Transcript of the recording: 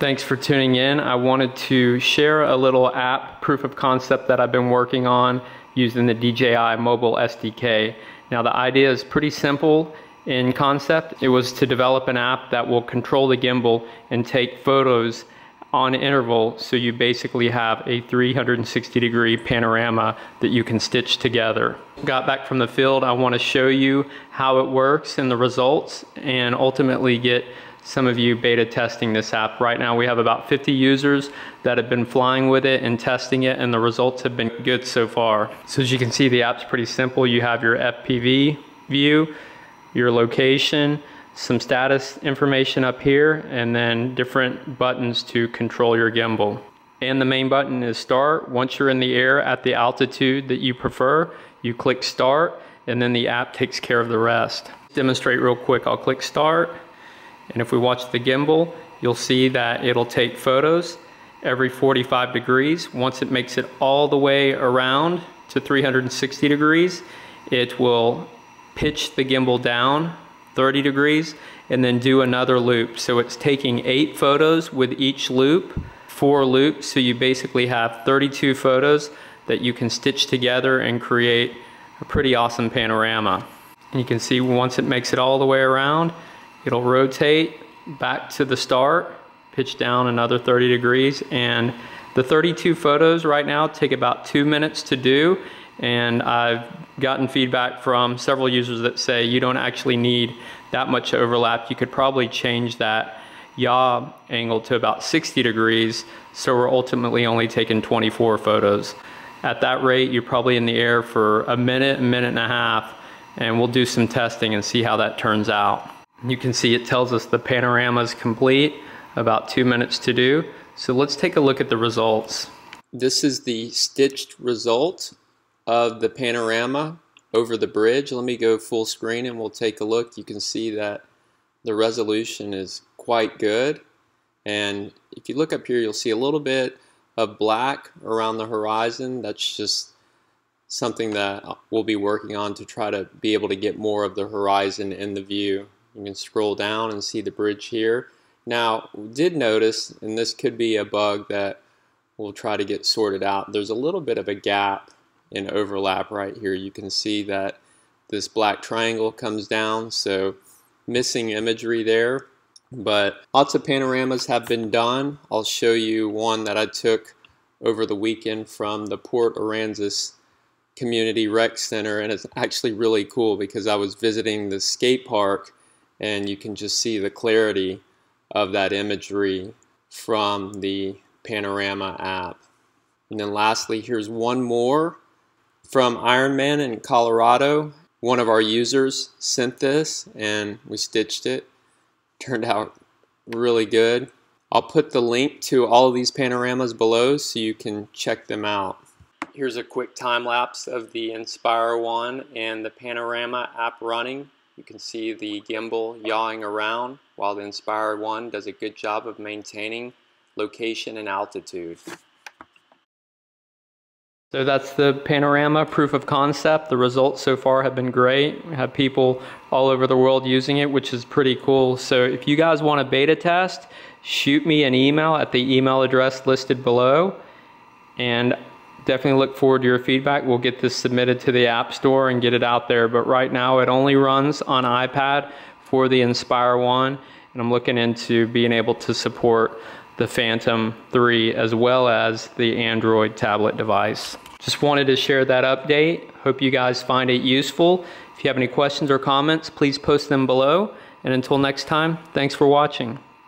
Thanks for tuning in. I wanted to share a little app proof of concept that I've been working on using the DJI mobile SDK. Now the idea is pretty simple in concept. It was to develop an app that will control the gimbal and take photos on interval so you basically have a 360 degree panorama that you can stitch together. Got back from the field, I want to show you how it works and the results and ultimately get some of you beta testing this app. Right now we have about 50 users that have been flying with it and testing it and the results have been good so far. So as you can see the app's pretty simple. You have your FPV view, your location, some status information up here, and then different buttons to control your gimbal. And the main button is start. Once you're in the air at the altitude that you prefer, you click start, and then the app takes care of the rest. Demonstrate real quick, I'll click start, and if we watch the gimbal, you'll see that it'll take photos every 45 degrees. Once it makes it all the way around to 360 degrees, it will pitch the gimbal down 30 degrees, and then do another loop. So it's taking eight photos with each loop, four loops, so you basically have 32 photos that you can stitch together and create a pretty awesome panorama. And you can see once it makes it all the way around, it'll rotate back to the start, pitch down another 30 degrees, and the 32 photos right now take about two minutes to do, and I've gotten feedback from several users that say you don't actually need that much overlap. You could probably change that yaw angle to about 60 degrees, so we're ultimately only taking 24 photos. At that rate, you're probably in the air for a minute, a minute and a half, and we'll do some testing and see how that turns out. You can see it tells us the panorama is complete, about two minutes to do. So let's take a look at the results. This is the stitched result of the panorama over the bridge. Let me go full screen and we'll take a look. You can see that the resolution is quite good. And if you look up here, you'll see a little bit of black around the horizon. That's just something that we'll be working on to try to be able to get more of the horizon in the view. You can scroll down and see the bridge here. Now, we did notice, and this could be a bug that we'll try to get sorted out, there's a little bit of a gap in overlap right here. You can see that this black triangle comes down, so missing imagery there. But lots of panoramas have been done. I'll show you one that I took over the weekend from the Port Aransas Community Rec Center, and it's actually really cool because I was visiting the skate park, and you can just see the clarity of that imagery from the Panorama app. And then lastly, here's one more from Ironman in Colorado. One of our users sent this and we stitched it. Turned out really good. I'll put the link to all of these panoramas below so you can check them out. Here's a quick time lapse of the Inspire 1 and the Panorama app running. You can see the gimbal yawing around while the Inspire 1 does a good job of maintaining location and altitude. So that's the panorama proof of concept. The results so far have been great. We have people all over the world using it, which is pretty cool. So if you guys want a beta test, shoot me an email at the email address listed below. And definitely look forward to your feedback. We'll get this submitted to the App Store and get it out there. But right now it only runs on iPad for the Inspire 1. And I'm looking into being able to support the Phantom 3 as well as the Android tablet device. Just wanted to share that update. Hope you guys find it useful. If you have any questions or comments, please post them below. And until next time, thanks for watching.